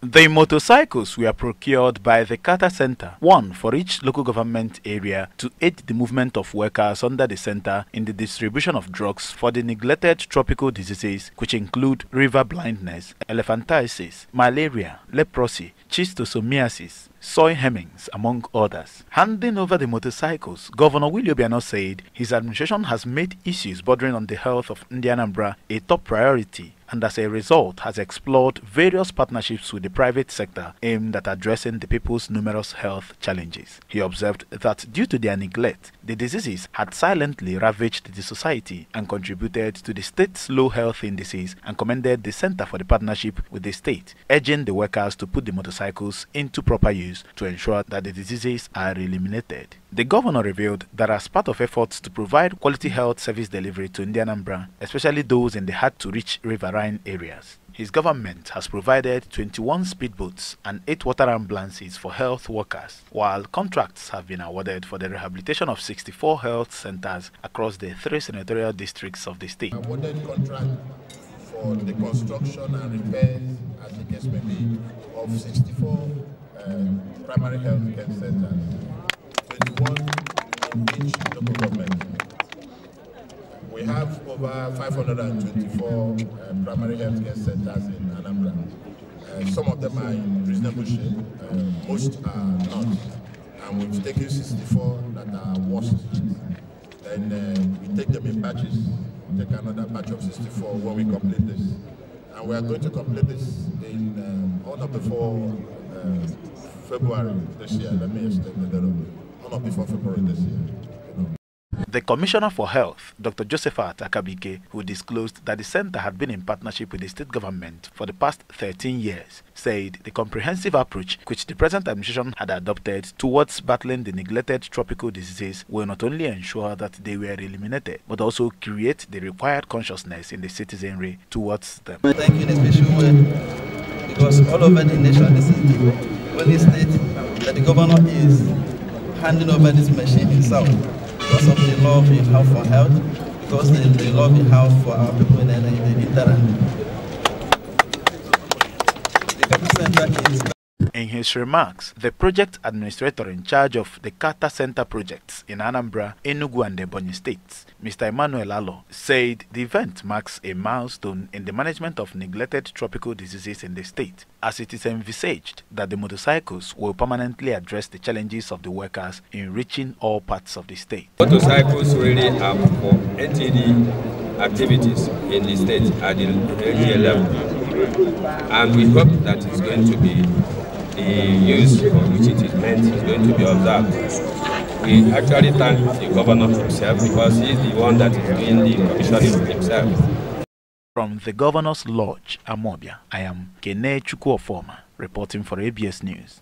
The motorcycles were procured by the Carter Center, one for each local government area to aid the movement of workers under the center in the distribution of drugs for the neglected tropical diseases which include river blindness, elephantiasis, malaria, leprosy, schistosomiasis, soil helminths, among others. Handing over the motorcycles, Governor Willie Obiano said his administration has made issues bordering on the health of Ndi Anambra a top priority and as a result has explored various partnerships with the private sector aimed at addressing the people's numerous health challenges. He observed that due to their neglect, the diseases had silently ravaged the society and contributed to the state's low health indices and commended the Center for the Partnership with the state, urging the workers to put the motorcycles into proper use to ensure that the diseases are eliminated. The governor revealed that as part of efforts to provide quality health service delivery to Ndi Anambra, especially those in the hard-to-reach riverine areas, his government has provided 21 speedboats and 8 water ambulances for health workers, while contracts have been awarded for the rehabilitation of 64 health centers across the three senatorial districts of the state. Awarded contract for the construction and repairs the of 64 um, primary health care centers, 21 in each local government. We have over 524 uh, primary health care centers in Anambra. Uh, some of them are in reasonable shape, uh, most are not. And we've taken 64 that are worst. Then uh, we take them in batches. Take another batch of 64 when we complete this. And we are going to complete this in um, on or before uh, February this year. Let me extend a little bit. On or before February this year. The Commissioner for Health, Dr. Josephat Akabuike, who disclosed that the center had been in partnership with the state government for the past 13 years, said the comprehensive approach which the present administration had adopted towards battling the neglected tropical diseases will not only ensure that they were eliminated, but also create the required consciousness in the citizenry towards them. Thank you in a special way because all over the nation, this is the only state that the governor is handing over this machine himself because of the love we have for health, because of the love we have for our people in the Mediterranean. The Carter Center is in his remarks, the project administrator in charge of the Carter Center projects in Anambra, Enugu, and Ebonyi states, Mr. Emmanuel Allo, said the event marks a milestone in the management of neglected tropical diseases in the state, as it is envisaged that the motorcycles will permanently address the challenges of the workers in reaching all parts of the state. Motorcycles really are for NTD activities in the state at the area level, and we hope that it's going to be the use for which it is meant is going to be observed. We actually thank the governor himself because he is the one that is doing the commissioning himself. From the Governor's Lodge, Amawbia, I am Kene Chukwuofoma, reporting for ABS News.